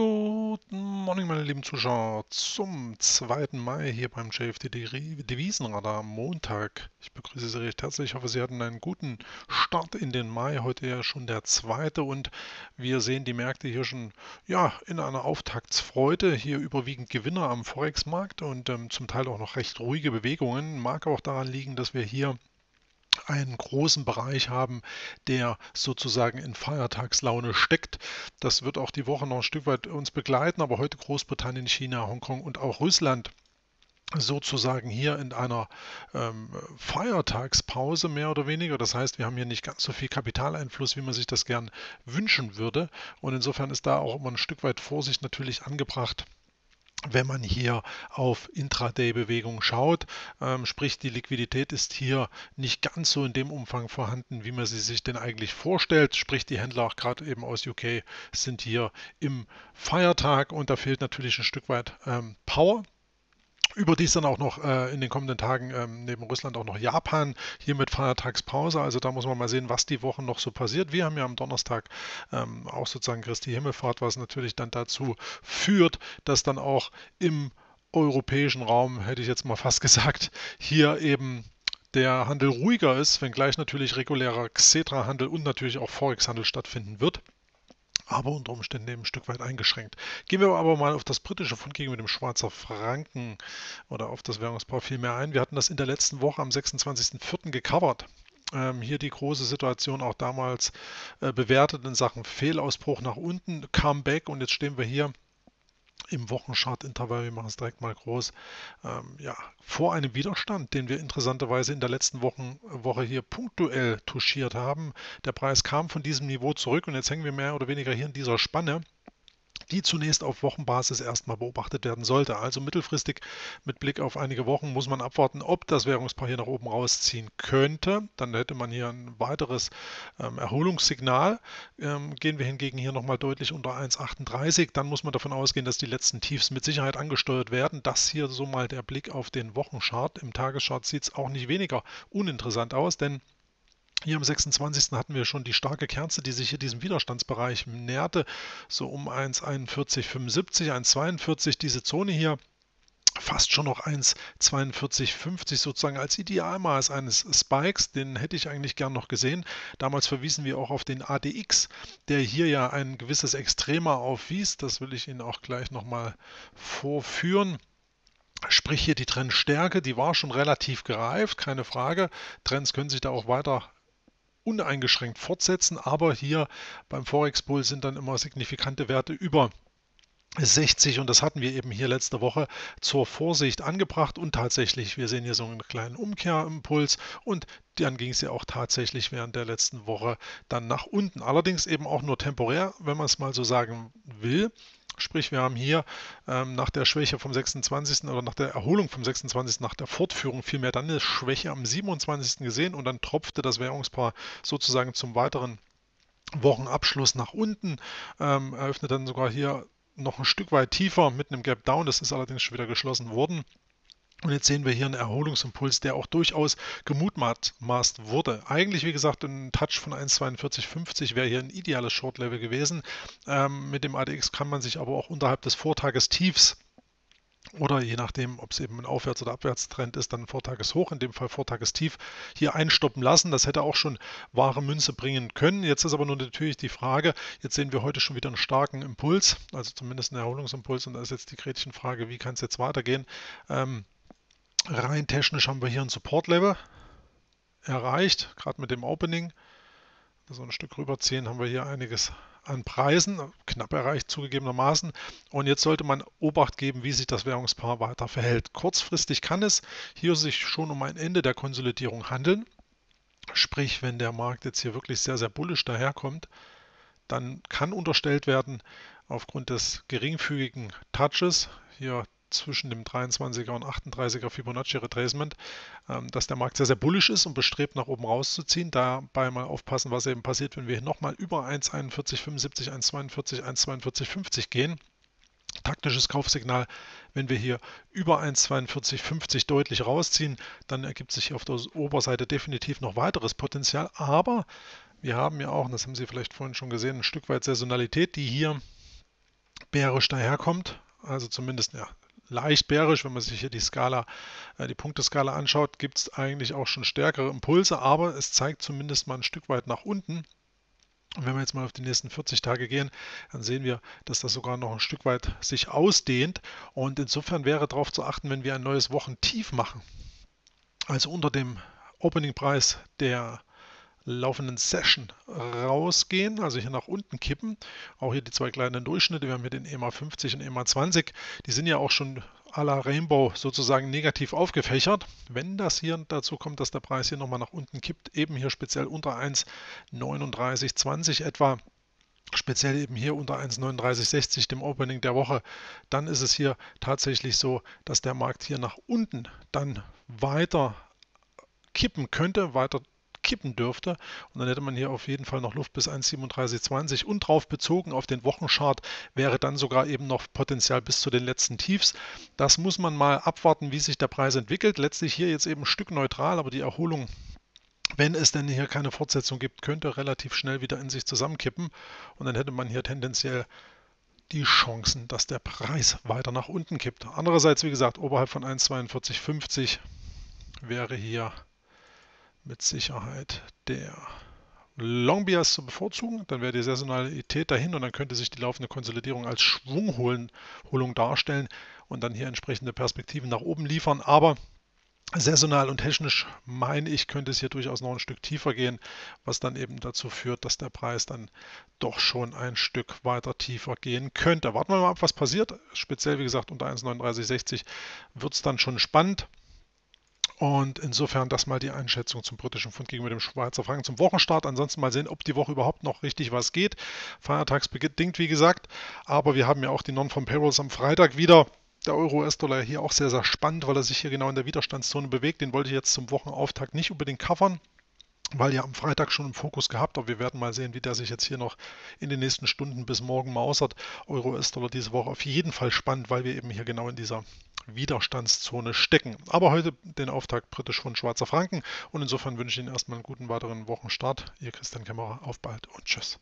Guten Morgen, meine lieben Zuschauer, zum 2. Mai hier beim JFD Devisenradar Montag. Ich begrüße Sie recht herzlich. Ich hoffe, Sie hatten einen guten Start in den Mai. Heute ja schon der zweite und wir sehen die Märkte hier schon ja, in einer Auftaktsfreude. Hier überwiegend Gewinner am Forex-Markt und ähm, zum Teil auch noch recht ruhige Bewegungen. Mag auch daran liegen, dass wir hier einen großen Bereich haben, der sozusagen in Feiertagslaune steckt. Das wird auch die Woche noch ein Stück weit uns begleiten, aber heute Großbritannien, China, Hongkong und auch Russland sozusagen hier in einer ähm, Feiertagspause mehr oder weniger. Das heißt, wir haben hier nicht ganz so viel Kapitaleinfluss, wie man sich das gern wünschen würde. Und insofern ist da auch immer ein Stück weit Vorsicht natürlich angebracht wenn man hier auf Intraday-Bewegungen schaut, ähm, sprich die Liquidität ist hier nicht ganz so in dem Umfang vorhanden, wie man sie sich denn eigentlich vorstellt. Sprich die Händler auch gerade eben aus UK sind hier im Feiertag und da fehlt natürlich ein Stück weit ähm, Power. Überdies dann auch noch äh, in den kommenden Tagen ähm, neben Russland auch noch Japan hier mit Feiertagspause. Also da muss man mal sehen, was die Woche noch so passiert. Wir haben ja am Donnerstag ähm, auch sozusagen Christi Himmelfahrt, was natürlich dann dazu führt, dass dann auch im europäischen Raum, hätte ich jetzt mal fast gesagt, hier eben der Handel ruhiger ist, wenngleich natürlich regulärer Xetra-Handel und natürlich auch Forex-Handel stattfinden wird aber unter Umständen eben ein Stück weit eingeschränkt. Gehen wir aber mal auf das britische Pfund gegen mit dem Schweizer Franken oder auf das Währungspaar viel mehr ein. Wir hatten das in der letzten Woche am 26.04. gecovert. Ähm, hier die große Situation auch damals äh, bewertet in Sachen Fehlausbruch nach unten, Comeback und jetzt stehen wir hier im Wochenchart-Intervall, wir machen es direkt mal groß, ähm, ja, vor einem Widerstand, den wir interessanterweise in der letzten Wochen, Woche hier punktuell touchiert haben. Der Preis kam von diesem Niveau zurück und jetzt hängen wir mehr oder weniger hier in dieser Spanne die zunächst auf Wochenbasis erstmal beobachtet werden sollte. Also mittelfristig mit Blick auf einige Wochen muss man abwarten, ob das Währungspaar hier nach oben rausziehen könnte. Dann hätte man hier ein weiteres ähm, Erholungssignal. Ähm, gehen wir hingegen hier nochmal deutlich unter 1,38, dann muss man davon ausgehen, dass die letzten Tiefs mit Sicherheit angesteuert werden. Das hier so mal der Blick auf den Wochenchart. Im Tageschart sieht es auch nicht weniger uninteressant aus, denn hier am 26. hatten wir schon die starke Kerze, die sich hier diesem Widerstandsbereich näherte, so um 1,4175, 1,42, diese Zone hier fast schon noch 1,4250 sozusagen als Idealmaß eines Spikes. Den hätte ich eigentlich gern noch gesehen. Damals verwiesen wir auch auf den ADX, der hier ja ein gewisses Extrema aufwies. Das will ich Ihnen auch gleich nochmal vorführen. Sprich hier die Trendstärke, die war schon relativ gereift, keine Frage. Trends können sich da auch weiter uneingeschränkt fortsetzen, aber hier beim Forex Bull sind dann immer signifikante Werte über 60 und das hatten wir eben hier letzte Woche zur Vorsicht angebracht und tatsächlich, wir sehen hier so einen kleinen Umkehrimpuls und dann ging es ja auch tatsächlich während der letzten Woche dann nach unten. Allerdings eben auch nur temporär, wenn man es mal so sagen will. Sprich, wir haben hier ähm, nach der Schwäche vom 26. oder nach der Erholung vom 26. nach der Fortführung vielmehr dann eine Schwäche am 27. gesehen und dann tropfte das Währungspaar sozusagen zum weiteren Wochenabschluss nach unten, ähm, eröffnet dann sogar hier noch ein Stück weit tiefer mit einem Gap Down. Das ist allerdings schon wieder geschlossen worden. Und jetzt sehen wir hier einen Erholungsimpuls, der auch durchaus gemutmaßt wurde. Eigentlich, wie gesagt, ein Touch von 1,4250 wäre hier ein ideales Short-Level gewesen. Ähm, mit dem ADX kann man sich aber auch unterhalb des Vortagestiefs oder je nachdem, ob es eben ein Aufwärts- oder Abwärtstrend ist, dann Vortageshoch, in dem Fall Vortagestief, hier einstoppen lassen. Das hätte auch schon wahre Münze bringen können. Jetzt ist aber nur natürlich die Frage, jetzt sehen wir heute schon wieder einen starken Impuls, also zumindest einen Erholungsimpuls und da ist jetzt die Gretchenfrage, wie kann es jetzt weitergehen? Ähm, Rein technisch haben wir hier ein Support-Level erreicht, gerade mit dem Opening. So ein Stück rüberziehen haben wir hier einiges an Preisen, knapp erreicht zugegebenermaßen. Und jetzt sollte man Obacht geben, wie sich das Währungspaar weiter verhält. Kurzfristig kann es hier sich schon um ein Ende der Konsolidierung handeln. Sprich, wenn der Markt jetzt hier wirklich sehr, sehr bullisch daherkommt, dann kann unterstellt werden, aufgrund des geringfügigen Touches, hier zwischen dem 23er und 38er Fibonacci Retracement, ähm, dass der Markt sehr, sehr bullisch ist und bestrebt, nach oben rauszuziehen. Dabei mal aufpassen, was eben passiert, wenn wir nochmal über 1,4175, 1,42, 1,4250 gehen. Taktisches Kaufsignal, wenn wir hier über 1,4250 deutlich rausziehen, dann ergibt sich hier auf der Oberseite definitiv noch weiteres Potenzial. Aber wir haben ja auch, das haben Sie vielleicht vorhin schon gesehen, ein Stück weit Saisonalität, die hier bärisch daherkommt. Also zumindest ja, leicht bärisch. Wenn man sich hier die Skala, äh, die Punkteskala anschaut, gibt es eigentlich auch schon stärkere Impulse, aber es zeigt zumindest mal ein Stück weit nach unten. Und wenn wir jetzt mal auf die nächsten 40 Tage gehen, dann sehen wir, dass das sogar noch ein Stück weit sich ausdehnt. Und insofern wäre darauf zu achten, wenn wir ein neues Wochentief machen, also unter dem Openingpreis der laufenden Session rausgehen, also hier nach unten kippen. Auch hier die zwei kleinen Durchschnitte, wir haben hier den EMA 50 und EMA 20, die sind ja auch schon à la Rainbow sozusagen negativ aufgefächert. Wenn das hier dazu kommt, dass der Preis hier nochmal nach unten kippt, eben hier speziell unter 1,3920 etwa, speziell eben hier unter 1,3960 dem Opening der Woche, dann ist es hier tatsächlich so, dass der Markt hier nach unten dann weiter kippen könnte, weiter kippen dürfte. Und dann hätte man hier auf jeden Fall noch Luft bis 1,3720 und drauf bezogen auf den Wochenchart wäre dann sogar eben noch Potenzial bis zu den letzten Tiefs. Das muss man mal abwarten, wie sich der Preis entwickelt. Letztlich hier jetzt eben ein Stück neutral, aber die Erholung wenn es denn hier keine Fortsetzung gibt, könnte relativ schnell wieder in sich zusammenkippen und dann hätte man hier tendenziell die Chancen, dass der Preis weiter nach unten kippt. Andererseits, wie gesagt, oberhalb von 1,4250 wäre hier mit Sicherheit der Longbias zu bevorzugen. Dann wäre die Saisonalität dahin und dann könnte sich die laufende Konsolidierung als Schwungholung darstellen und dann hier entsprechende Perspektiven nach oben liefern. Aber saisonal und technisch meine ich, könnte es hier durchaus noch ein Stück tiefer gehen, was dann eben dazu führt, dass der Preis dann doch schon ein Stück weiter tiefer gehen könnte. Warten wir mal ab, was passiert. Speziell, wie gesagt, unter 1,3960 wird es dann schon spannend. Und insofern das mal die Einschätzung zum britischen Pfund gegenüber dem Schweizer Franken zum Wochenstart. Ansonsten mal sehen, ob die Woche überhaupt noch richtig was geht. Feiertagsbedingt, wie gesagt. Aber wir haben ja auch die Non-Farm Payrolls am Freitag wieder. Der Euro-US-Dollar hier auch sehr, sehr spannend, weil er sich hier genau in der Widerstandszone bewegt. Den wollte ich jetzt zum Wochenauftakt nicht unbedingt covern weil ja am Freitag schon im Fokus gehabt, aber wir werden mal sehen, wie der sich jetzt hier noch in den nächsten Stunden bis morgen mausert. Euro US-Dollar diese Woche auf jeden Fall spannend, weil wir eben hier genau in dieser Widerstandszone stecken. Aber heute den Auftakt britisch von Schwarzer Franken und insofern wünsche ich Ihnen erstmal einen guten weiteren Wochenstart. Ihr Christian Kämmerer, auf bald und tschüss.